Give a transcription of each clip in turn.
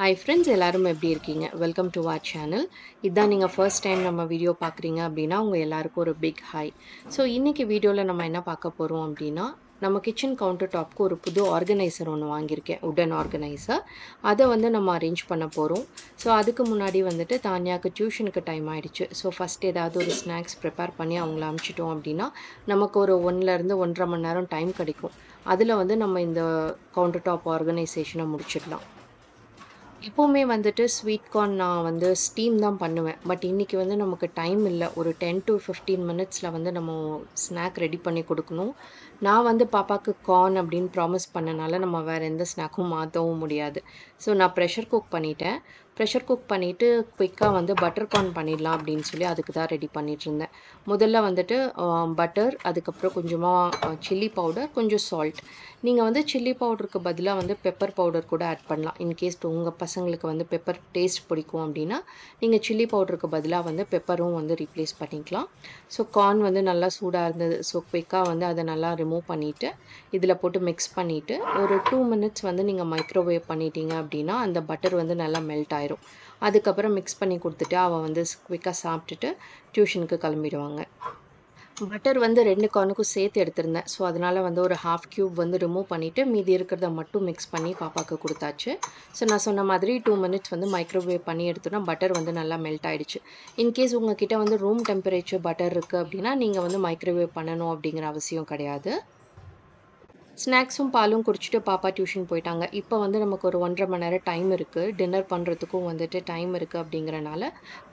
Hi friends எல்லாரும் எப்படி இருக்கீங்க? வெல்கம் டு ஆர் சேனல் இதுதான் நீங்கள் ஃபர்ஸ்ட் டைம் நம்ம வீடியோ பார்க்குறீங்க அப்படின்னா உங்கள் எல்லாருக்கும் ஒரு பிக் ஹாய் ஸோ இன்றைக்கி வீடியோவில் நம்ம என்ன பார்க்க போகிறோம் அப்படின்னா நம்ம கிச்சன் கவுண்டர் டாப்க்கு ஒரு புது ஆர்கனைசர் ஒன்று வாங்கியிருக்கேன் உடன் ஆர்கனைசர் அதை வந்து நம்ம அரேஞ்ச் பண்ண போகிறோம் ஸோ அதுக்கு முன்னாடி வந்துட்டு தானியாவுக்கு டியூஷனுக்கு டைம் ஆகிடுச்சு ஸோ ஃபஸ்ட் ஏதாவது ஒரு ஸ்நாக்ஸ் ப்ரிப்பேர் பண்ணி அவங்கள அமுச்சிட்டோம் அப்படின்னா நமக்கு ஒரு ஒன்லேருந்து ஒன்றரை மணி நேரம் டைம் கிடைக்கும். அதில் வந்து நம்ம இந்த கவுண்டர் டாப் ஆர்கனைசேஷனை முடிச்சிடலாம். எப்போவுமே வந்துட்டு ஸ்வீட் கார்ன் நான் வந்து ஸ்டீம் தான் பண்ணுவேன். பட் இன்றைக்கி வந்து நமக்கு டைம் இல்லை. ஒரு டென் டு ஃபிஃப்டீன் மினிட்ஸில் வந்து நம்ம ஸ்நாக் ரெடி பண்ணி கொடுக்கணும். நான் வந்து பாப்பாவுக்கு கார்ன் அப்படின்னு ப்ராமிஸ் பண்ணனால நம்ம வேறு எந்த ஸ்நாக்கும் மாற்றவும் முடியாது. ஸோ நான் ப்ரெஷர் குக் பண்ணிட்டேன். ப்ரெஷர் குக் பண்ணிவிட்டு குயிக்காக வந்து பட்டர் கார்ன் பண்ணிடலாம் அப்படின்னு சொல்லி அதுக்கு தான் ரெடி பண்ணிகிட்ருந்தேன் முதல்ல வந்துட்டு பட்டர் அதுக்கப்புறம் கொஞ்சமாக சில்லி பவுடர் கொஞ்சம் சால்ட் நீங்கள் வந்து சில்லி பவுடருக்கு பதிலாக வந்து பெப்பர் பவுடர் கூட ஆட் பண்ணலாம். இன்கேஸ் உங்கள் பசங்களுக்கு வந்து பெப்பர் டேஸ்ட் பிடிக்கும் அப்படின்னா நீங்கள் சில்லி பவுடருக்கு பதிலாக வந்து பெப்பரும் வந்து ரீப்ளேஸ் பண்ணிக்கலாம். ஸோ கார்ன் வந்து நல்லா சூடாக இருந்தது. ஸோ குவிக்காக வந்து அதை நல்லா ரிமூவ் பண்ணிவிட்டு இதில் போட்டு மிக்ஸ் பண்ணிவிட்டு ஒரு டூ மினிட்ஸ் வந்து நீங்கள் மைக்ரோவேவ் பண்ணிட்டீங்க அப்படின்னா அந்த பட்டர் வந்து நல்லா மெல்ட் ஆயிரும். அதுக்கப்புறம் மிக்ஸ் பண்ணி கொடுத்துட்டு அவள் வந்து குவிக்காக சாப்பிட்டுட்டு டியூஷனுக்கு கிளம்பிடுவாங்க. பட்டர் வந்து ரெண்டு கார்னுக்கும் சேர்த்து எடுத்திருந்தேன். ஸோ அதனால் வந்து ஒரு ஹாஃப் க்யூப் வந்து ரிமூவ் பண்ணிவிட்டு மீதி இருக்கிறத மட்டும் மிக்ஸ் பண்ணி பாப்பாவுக்கு கொடுத்தாச்சு. ஸோ நான் சொன்ன மாதிரி டூ மினிட்ஸ் வந்து மைக்ரோவேவ் பண்ணி எடுத்தோன்னா பட்டர் வந்து நல்லா மெல்ட் ஆகிடுச்சு இன்கேஸ் உங்ககிட்ட வந்து ரூம் டெம்பரேச்சர் பட்டர் இருக்குது அப்படின்னா நீங்கள் வந்து மைக்ரோவேவ் பண்ணணும் அப்படிங்கிற அவசியம் கிடையாது. ஸ்நாக்ஸும் பாலும் குடிச்சிட்டு பாப்பா டியூஷன் போயிட்டாங்க. இப்போ வந்து நமக்கு ஒரு ஒன்றரை மணி நேரம் டைம் இருக்குது டின்னர் பண்ணுறதுக்கும் வந்துட்டு டைம் இருக்குது அப்படிங்கிறனால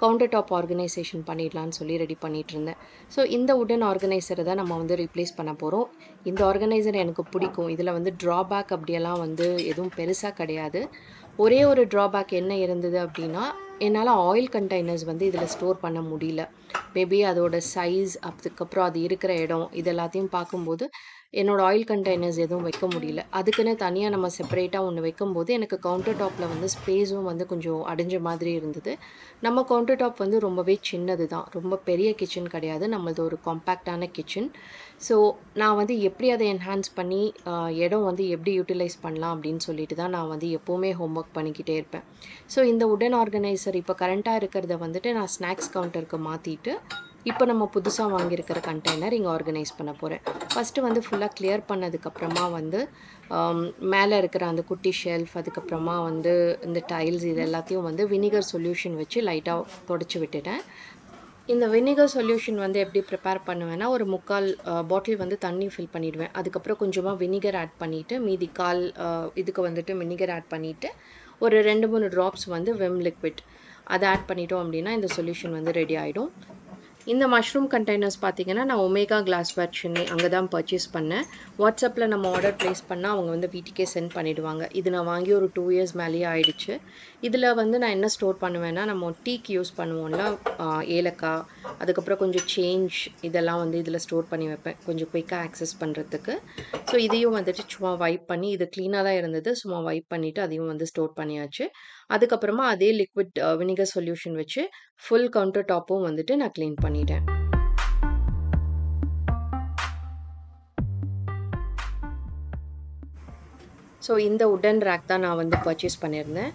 கவுண்டர் டாப் ஆர்கனைசேஷன் பண்ணிடலான்னு சொல்லி ரெடி பண்ணிகிட்டு இருந்தேன். ஸோ இந்த உடன் ஆர்கனைசரை தான் நம்ம வந்து ரீப்ளேஸ் பண்ண போகிறோம் இந்த ஆர்கனைசர் எனக்கு பிடிக்கும். இதில் வந்து ட்ராபேக் அப்படியெல்லாம் வந்து எதுவும் பெருசாக கிடையாது. ஒரே ஒரு ட்ராபேக் என்ன இருந்தது அப்படின்னா என்னால் ஆயில் கண்டெய்னர்ஸ் வந்து இதில் ஸ்டோர் பண்ண முடியல. மேபி அதோட சைஸ் அதுக்கப்புறம் அது இருக்கிற இடம் இது எல்லாத்தையும் பார்க்கும்போது என்னோடய ஆயில் கண்டெய்னர்ஸ் எதுவும் வைக்க முடியல. அதுக்குன்னு தனியாக நம்ம செப்பரேட்டாக ஒன்று வைக்கும்போது எனக்கு கவுண்டர் டாப்பில் வந்து ஸ்பேஸும் வந்து கொஞ்சம் அடைஞ்ச மாதிரி இருந்தது. நம்ம கவுண்டர் டாப் வந்து ரொம்பவே சின்னது தான். ரொம்ப பெரிய கிச்சன் கிடையாது. நம்மளது ஒரு காம்பேக்டான கிச்சன் ஸோ நான் வந்து எப்படி அதை என்ஹான்ஸ் பண்ணி இடம் வந்து எப்படி யூட்டிலைஸ் பண்ணலாம் அப்படின்னு சொல்லிட்டு தான் நான் வந்து எப்போவுமே ஹோம் ஒர்க் பண்ணிக்கிட்டே இருப்பேன். ஸோ இந்த உடன் ஆர்கனைசர் இப்போ கரண்ட்டாக இருக்கிறத வந்துட்டு நான் ஸ்நாக்ஸ் கவுண்டருக்கு மாற்றிட்டு இப்போ நம்ம புதுசாக வாங்கியிருக்கிற கண்டெய்னர் இங்கே ஆர்கனைஸ் பண்ண போகிறேன் ஃபஸ்ட்டு வந்து ஃபுல்லாக கிளியர் பண்ணதுக்கப்புறமா வந்து மேலே இருக்கிற அந்த குட்டி ஷெல்ஃப் அதுக்கப்புறமா வந்து இந்த டைல்ஸ் இது எல்லாத்தையும் வந்து வினிகர் சொல்யூஷன் வச்சு லைட்டாக தொடச்சி விட்டுட்டேன். இந்த வினிகர் சொல்யூஷன் வந்து எப்படி ப்ரிப்பேர் பண்ணுவேன்னா ஒரு முக்கால் பாட்டில் வந்து தண்ணி ஃபில் பண்ணிவிடுவேன் அதுக்கப்புறம் கொஞ்சமாக வினிகர் ஆட் பண்ணிவிட்டு மீதி கால் இதுக்கு வந்துட்டு வினிகர் ஆட் பண்ணிவிட்டு ஒரு ரெண்டு மூணு ட்ராப்ஸ் வந்து வெம் லிக்விட் அதை ஆட் பண்ணிட்டோம் அப்படின்னா இந்த சொல்யூஷன் வந்து ரெடி ஆகிடும் இந்த மஷ்ரூம் கண்டெய்னர்ஸ் பார்த்தீங்கன்னா நான் ஒமேகா கிளாஸ் வேர் சென்னை அங்கே தான் பர்ச்சேஸ் பண்ணேன். வாட்ஸ்அப்பில் நம்ம ஆர்டர் ப்ளேஸ் பண்ணால் அவங்க வந்து வீட்டுக்கே சென்ட் பண்ணிவிடுவாங்க இது நான் வாங்கி ஒரு டூ இயர்ஸ் மேலேயே ஆயிடுச்சு. இதில் வந்து நான் என்ன ஸ்டோர் பண்ணுவேன்னா நம்ம டீக்கு யூஸ் பண்ணுவோம்ல ஏலக்காய் அதுக்கப்புறம் கொஞ்சம் சேஞ்ச் இதெல்லாம் வந்து இதில் ஸ்டோர் பண்ணி வைப்பேன். கொஞ்சம் குயிக்காக ஆக்சஸ் பண்ணுறதுக்கு ஸோ இதையும் வந்துட்டு சும்மா வைப் பண்ணி இது க்ளீனாக தான் இருந்தது. சும்மா வைப் பண்ணிவிட்டு அதையும் வந்து ஸ்டோர் பண்ணியாச்சு. அதுக்கப்புறமா அதே லிக்விட் வினிகர் சொல்யூஷன் வச்சு ஃபுல் கவுண்டர் டாப்பும் வந்துட்டு நான் க்ளீன் பண்ணிட்டேன். ஸோ இந்த உடன் ரேக் தான் நான் வந்து பர்ச்சேஸ் பண்ணியிருந்தேன்.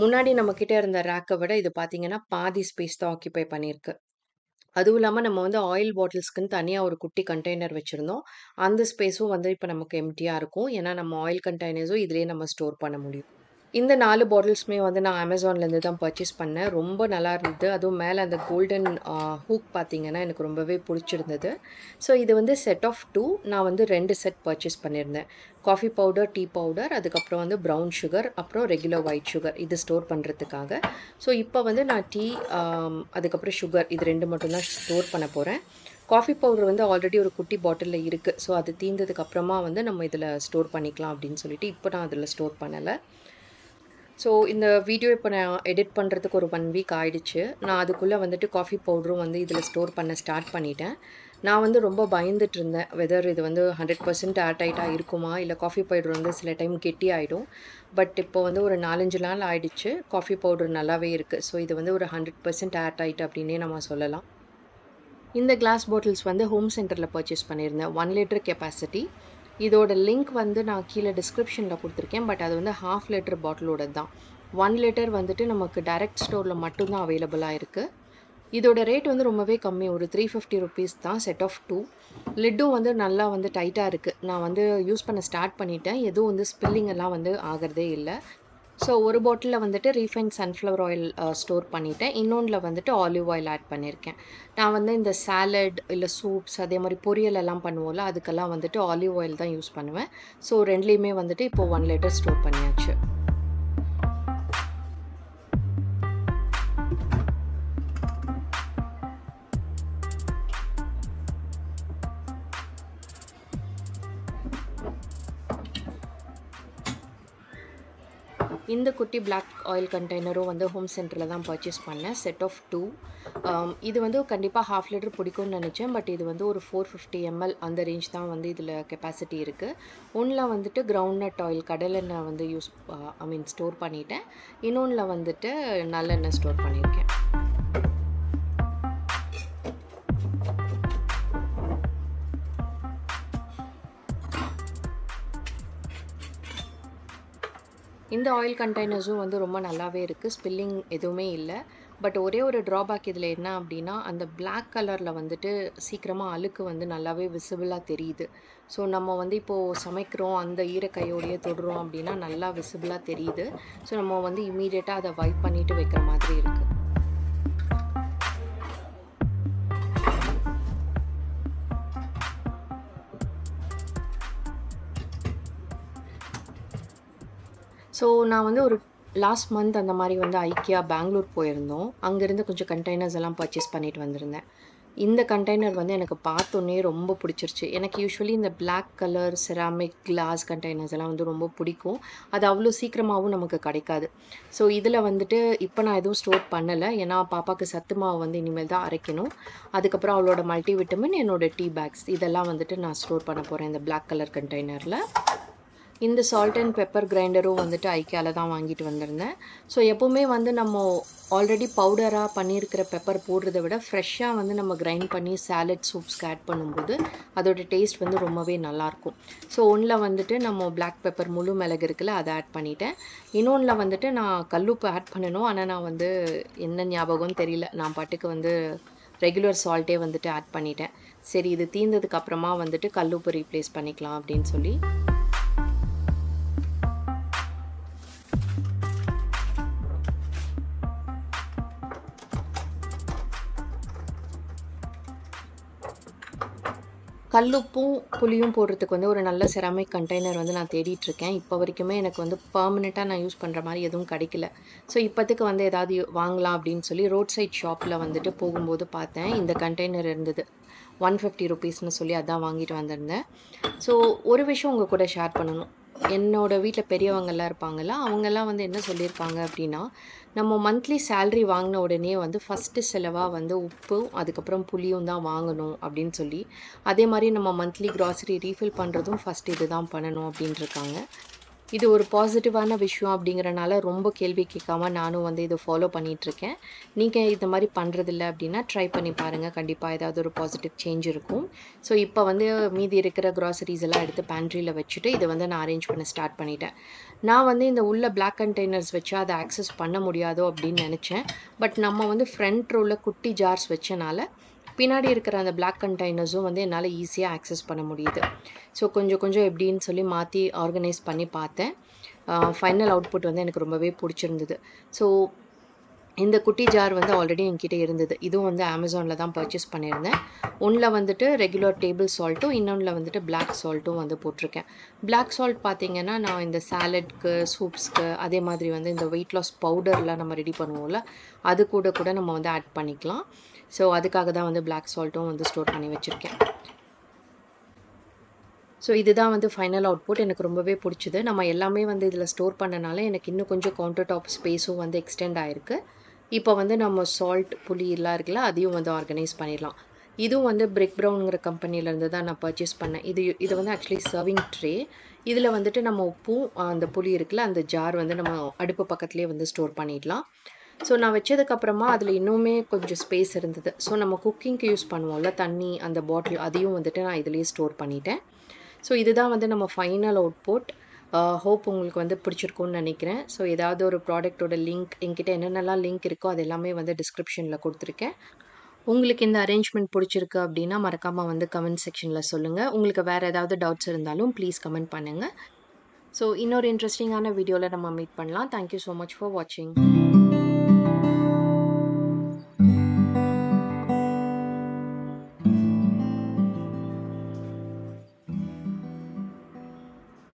முன்னாடி நம்மக்கிட்ட இருந்த ரேக்கை விட இது பார்த்தீங்கன்னா பாதி ஸ்பேஸ் தான் ஆக்கியபை பண்ணியிருக்கு. அதுவும் இல்லாமல் நம்ம வந்து ஆயில் பாட்டில்ஸ்க்குன்னு தனியாக ஒரு குட்டி கண்டெய்னர் வச்சுருந்தோம். அந்த ஸ்பேஸும் வந்து இப்போ நமக்கு எம்டியாக இருக்கும். ஏன்னா நம்ம ஆயில் கண்டெய்னர்ஸும் இதிலே நம்ம ஸ்டோர் பண்ண முடியும். இந்த நாலு பாட்டில்ஸுமே வந்து நான் அமேசான்லேருந்து தான் பர்ச்சேஸ் பண்ணேன். ரொம்ப நல்லா இருந்தது. அதுவும் மேலே அந்த கோல்டன் ஹூக் பார்த்தீங்கன்னா எனக்கு ரொம்பவே பிடிச்சிருந்தது. ஸோ இது வந்து செட் ஆஃப் டூ நான் வந்து ரெண்டு செட் பர்ச்சேஸ் பண்ணியிருந்தேன். காஃபி பவுடர் டீ பவுடர் அதுக்கப்புறம் வந்து ப்ரௌன் சுகர் அப்புறம் ரெகுலர் ஒயிட் சுகர் இது ஸ்டோர் பண்ணுறதுக்காக ஸோ இப்போ வந்து நான் டீ அதுக்கப்புறம் சுகர் இது ரெண்டு மட்டும்தான் ஸ்டோர் பண்ண போகிறேன் காஃபி பவுடர் வந்து ஆல்ரெடி ஒரு குட்டி பாட்டிலில் இருக்குது ஸோ அது தீர்ந்ததுக்கப்புறமா வந்து நம்ம இதில் ஸ்டோர் பண்ணிக்கலாம் அப்படின்னு சொல்லிட்டு இப்போ நான் அதில் ஸ்டோர் பண்ணலை. ஸோ இந்த வீடியோ இப்போ நான் எடிட் பண்ணுறதுக்கு ஒரு ஒன் வீக் ஆகிடுச்சு நான் அதுக்குள்ளே வந்துட்டு காஃபி பவுடரும் வந்து இதில் ஸ்டோர் பண்ண ஸ்டார்ட் பண்ணிட்டேன். நான் வந்து ரொம்ப பயந்துட்டு இருந்தேன். வெதர் இது வந்து ஹண்ட்ரட் பர்சன்ட் ஏர் டைட்டாக இருக்குமா? இல்லை காஃபி பவுடர் வந்து சில டைம் கெட்டி ஆகிடும் பட் இப்போ வந்து ஒரு நாலஞ்சு நாள் ஆகிடுச்சு காஃபி பவுடர் நல்லாவே இருக்குது ஸோ இது வந்து ஒரு ஹண்ட்ரட் பர்சன்ட் ஏர் டைட் அப்படின்னே நம்ம சொல்லலாம். இந்த கிளாஸ் பாட்டில்ஸ் வந்து ஹோம் சென்டரில் பர்ச்சேஸ் பண்ணியிருந்தேன். ஒன் லிட்டர் கெப்பாசிட்டி இதோட லிங்க் வந்து நான் கீழே டிஸ்கிரிப்ஷனில் கொடுத்துருக்கேன். பட் அது வந்து ஹாஃப் லிட்டர் பாட்டிலோட தான். ஒன் லிட்டர் வந்துட்டு நமக்கு டைரக்ட் ஸ்டோரில் மட்டும்தான் அவைலபிளாக இருக்குது இதோட ரேட் வந்து ரொம்பவே கம்மி. ஒரு த்ரீ ஃபிஃப்டி ருபீஸ் தான் செட் ஆஃப் டூ லிட்டும் வந்து நல்லா வந்து டைட்டாக இருக்குது நான் வந்து யூஸ் பண்ண ஸ்டார்ட் பண்ணிட்டேன். எதுவும் வந்து ஸ்பில்லிங் எல்லாம் வந்து ஆகிறதே இல்லை. ஸோ ஒரு பாட்டிலில் வந்துட்டு refine sunflower oil store uh, பண்ணிவிட்டேன் இன்னொன்றில் வந்துட்டு ஆலிவ் ஆயில் ஆட் பண்ணியிருக்கேன் நான் வந்து இந்த சாலட் இல்லை சூப்ஸ் அதே மாதிரி பொரியல் எல்லாம் பண்ணுவோம்ல அதுக்கெல்லாம் வந்துட்டு ஆலிவ் ஆயில் தான் யூஸ் பண்ணுவேன். ஸோ ரெண்டுலேயுமே வந்துட்டு இப்போது ஒன் லிட்டர் ஸ்டோர் பண்ணியாச்சு. இந்த குட்டி பிளாக் ஆயில் கண்டெய்னரும் வந்து ஹோம் சென்டரில் தான் பர்ச்சேஸ் பண்ணேன். செட் ஆஃப் டூ இது வந்து கண்டிப்பாக ஹாஃப் லிட்டர் பிடிக்கும்னு நினச்சேன். பட் இது வந்து ஒரு ஃபோர் ஃபிஃப்டி எம்எல் அந்த ரேஞ்ச் தான் வந்து இதில் கெப்பாசிட்டி இருக்குது ஒன்றில் வந்துட்டு கிரவுண்ட்நட் ஆயில் கடலெண்ணெய் வந்து யூஸ் ஐ மீன் ஸ்டோர் பண்ணிட்டேன். இன்னொன்றில் வந்துட்டு நல்லெண்ணெய் ஸ்டோர் பண்ணியிருக்கேன். இந்த ஆயில் கண்டெய்னர்ஸும் வந்து ரொம்ப நல்லாவே இருக்குது ஸ்பில்லிங் எதுவுமே இல்லை. பட் ஒரே ஒரு ட்ராபேக் இதில் என்ன அப்படின்னா அந்த பிளாக் கலரில் வந்துட்டு சீக்கிரமாக அழுக்கு வந்து நல்லாவே விசிபிளாக தெரியுது. ஸோ நம்ம வந்து இப்போது சமைக்கிறோம் அந்த ஈரக்கையோடையே தொடுறோம் அப்படின்னா நல்லா விசிபிளாக தெரியுது. ஸோ நம்ம வந்து இமீடியட்டாக அதை வைப் பண்ணிவிட்டு வைக்கிற மாதிரி இருக்குது ஸோ நான் வந்து ஒரு லாஸ்ட் மந்த் அந்த மாதிரி வந்து ஐக்கியா பெங்களூர் போயிருந்தோம். அங்கேருந்து கொஞ்சம் கண்டெய்னர்ஸ் எல்லாம் பர்ச்சேஸ் பண்ணிட்டு வந்திருந்தேன். இந்த கண்டெய்னர் வந்து எனக்கு பார்த்தோன்னே ரொம்ப பிடிச்சிருச்சு. எனக்கு யூஸ்வலி இந்த black colour ceramic glass containers எல்லாம் வந்து ரொம்ப பிடிக்கும். அது அவ்வளோ சீக்கிரமாகவும் நமக்கு கிடைக்காது. ஸோ இதில் வந்துட்டு இப்போ நான் எதுவும் ஸ்டோர் பண்ணலை. ஏன்னா பாப்பாவுக்கு சத்து மாவு வந்து இனிமேல் தான் அரைக்கணும். அதுக்கப்புறம் அவளோட மல்டி விட்டமின் என்னோட டீ பேக்ஸ் இதெல்லாம் வந்துட்டு நான் ஸ்டோர் பண்ண போகிறேன் இந்த பிளாக் கலர் கண்டெய்னரில் இந்த சால்ட் அண்ட் பெப்பர் கிரைண்டரும் வந்துட்டு ஐக்கியாவில் தான் வாங்கிட்டு வந்திருந்தேன். ஸோ எப்போவுமே வந்து நம்ம ஆல்ரெடி பவுடராக பண்ணியிருக்கிற பெப்பர் போடுறத விட ஃப்ரெஷ்ஷாக வந்து நம்ம கிரைண்ட் பண்ணி சாலட் சூப்ஸ்க்கு ஆட் பண்ணும்போது அதோட டேஸ்ட் வந்து ரொம்பவே நல்லாயிருக்கும். ஸோ ஒன்றில் வந்துட்டு நம்ம பிளாக் பெப்பர் முழு மிளகு இருக்குல்ல அதை ஆட் பண்ணிட்டேன். இன்னொன்றில் வந்துட்டு நான் கல்லுப்பு ஆட் பண்ணணும். ஆனால் நான் வந்து என்ன ஞாபகம்னு தெரியல. நான் பாட்டுக்கு வந்து ரெகுலர் சால்ட்டே வந்துட்டு ஆட் பண்ணிட்டேன். சரி இது தீர்ந்ததுக்கப்புறமா வந்துட்டு கல்லுப்பு ரீப்ளேஸ் பண்ணிக்கலாம் அப்படின்னு சொல்லி. கல்லுப்பும் புளியும் போடுறதுக்கு வந்து ஒரு நல்ல செராமிக் கண்டெய்னர் வந்து நான் தேடிட்டு இருக்கேன் இப்போ வரைக்குமே எனக்கு வந்து பர்மனெண்ட்டாக நான் யூஸ் பண்ணுற மாதிரி எதுவும் கிடைக்கல. ஸோ இப்போத்துக்கு வந்து ஏதாவது வாங்கலாம் அப்படின்னு சொல்லி ரோட் சைட் ஷாப்பில் வந்துட்டு போகும்போது பார்த்தேன். இந்த கண்டெய்னர் இருந்தது. ஒன் ஃபிஃப்டி ருபீஸ்னு சொல்லி அதான் வாங்கிட்டு வந்திருந்தேன். ஸோ ஒரு விஷயம் உங்கள் கூட ஷேர் பண்ணணும். என்னோடய வீட்டில் பெரியவங்கெல்லாம் இருப்பாங்கல்ல அவங்கெல்லாம் வந்து என்ன சொல்லியிருப்பாங்க அப்படின்னா நம்ம மந்த்லி சேல்ரி வாங்கின உடனே வந்து ஃபஸ்ட்டு செலவாக வந்து உப்பும் அதுக்கப்புறம் புளியும் தான் வாங்கணும் அப்படின்னு சொல்லி அதே மாதிரி நம்ம மந்த்லி கிராசரி ரீஃபில் பண்ணுறதும் ஃபஸ்ட் இது தான் பண்ணணும் அப்படின்ட்டுருக்காங்க இது ஒரு பாசிட்டிவான விஷயம் அப்படிங்கிறனால ரொம்ப கேள்வி கேட்காம நானும் வந்து இதை ஃபாலோ பண்ணிகிட்ருக்கேன் நீங்கள் இந்த மாதிரி பண்ணுறதில்ல அப்படின்னா ட்ரை பண்ணி பாருங்கள் கண்டிப்பாக ஏதாவது ஒரு பாசிட்டிவ் சேஞ்ச் இருக்கும். ஸோ இப்போ வந்து மீதி இருக்கிற க்ராசரிஸ் எல்லாம் எடுத்து பேண்ட்ரியில் வச்சுட்டு இதை வந்து நான் அரேஞ்ச் பண்ண ஸ்டார்ட் பண்ணிட்டேன். நான் வந்து இந்த உள்ள பிளாக் கண்டெய்னர்ஸ் வச்சு அதை ஆக்சஸ் பண்ண முடியாதோ அப்படின்னு நினச்சேன். பட் நம்ம வந்து ஃப்ரண்ட் ரோவில் குட்டி ஜார்ஸ் வச்சனால பின்னாடி இருக்கிற அந்த பிளாக் கண்டெய்னர்ஸும் வந்து என்னால் ஈஸியாக ஆக்சஸ் பண்ண முடியுது. ஸோ கொஞ்சம் கொஞ்சம் எப்படின்னு சொல்லி மாற்றி ஆர்கனைஸ் பண்ணி பார்த்தேன். ஃபைனல் அவுட்புட் வந்து எனக்கு ரொம்பவே பிடிச்சிருந்தது. ஸோ இந்த குட்டி ஜார் வந்து ஆல்ரெடி என்கிட்ட இருந்தது. இதுவும் வந்து அமேசானில் தான் பர்ச்சேஸ் பண்ணியிருந்தேன். ஒன்றில் வந்துட்டு ரெகுலர் டேபிள் சால்ட்டும் இன்னொன்றில் வந்துட்டு பிளாக் சால்ட்டும் வந்து போட்டிருக்கேன். பிளாக் சால்ட் பார்த்திங்கன்னா நான் இந்த சாலட்க்கு சூப்ஸ்க்கு அதே மாதிரி வந்து இந்த வெயிட் லாஸ் பவுடர்லாம் நம்ம ரெடி பண்ணுவோம்ல அது கூட கூட நம்ம வந்து ஆட் பண்ணிக்கலாம். ஸோ அதுக்காக தான் வந்து பிளாக் சால்ட்டும் வந்து ஸ்டோர் பண்ணி வச்சுருக்கேன். ஸோ இதுதான் வந்து ஃபைனல் அவுட்புட் எனக்கு ரொம்பவே பிடிச்சிது. நம்ம எல்லாமே வந்து இதில் ஸ்டோர் பண்ணனால எனக்கு இன்னும் கொஞ்சம் கவுண்டர் டாப் ஸ்பேஸும் வந்து எக்ஸ்டெண்ட் ஆகிருக்கு இப்போ வந்து நம்ம சால்ட் புளி எல்லாம் இருக்குல்ல அதையும் வந்து ஆர்கனைஸ் பண்ணிடலாம். இதுவும் வந்து பிரிக் ப்ரௌனுங்கிற கம்பெனிலேருந்து தான் நான் பர்ச்சேஸ் பண்ணேன். இது இது வந்து ஆக்சுவலி சர்விங் ட்ரே இதில் வந்துட்டு நம்ம உப்பும் அந்த புளி இருக்குல்ல அந்த ஜார் வந்து நம்ம அடுப்பு பக்கத்துலேயே வந்து ஸ்டோர் பண்ணிடலாம். ஸோ நான் வச்சதுக்கப்புறமா அதில் இன்னுமே கொஞ்சம் ஸ்பேஸ் இருந்தது. ஸோ நம்ம குக்கிங்க்கு யூஸ் பண்ணுவோம்ல தண்ணி அந்த பாட்டில் அதையும் வந்துட்டு நான் இதுலேயே ஸ்டோர் பண்ணிட்டேன். ஸோ இதுதான் வந்து நம்ம ஃபைனல் அவுட்புட் ஹோப் உங்களுக்கு வந்து பிடிச்சிருக்கும்னு நினைக்கிறேன். ஸோ ஏதாவது ஒரு ப்ராடக்ட்டோட லிங்க் என்கிட்ட என்னென்னலாம் லிங்க் இருக்கோ அது எல்லாமே வந்து டிஸ்கிரிப்ஷனில் கொடுத்துருக்கேன். உங்களுக்கு இந்த அரேஞ்ச்மெண்ட் பிடிச்சிருக்கு அப்படின்னா மறக்காமல் வந்து கமெண்ட் செக்ஷனில் சொல்லுங்கள் உங்களுக்கு வேறு ஏதாவது டவுட்ஸ் இருந்தாலும் ப்ளீஸ் கமெண்ட் பண்ணுங்கள் ஸோ இன்னொரு இன்ட்ரஸ்டிங்கான வீடியோல நம்ம மீட் பண்ணலாம். Thank you so much for வாட்சிங்.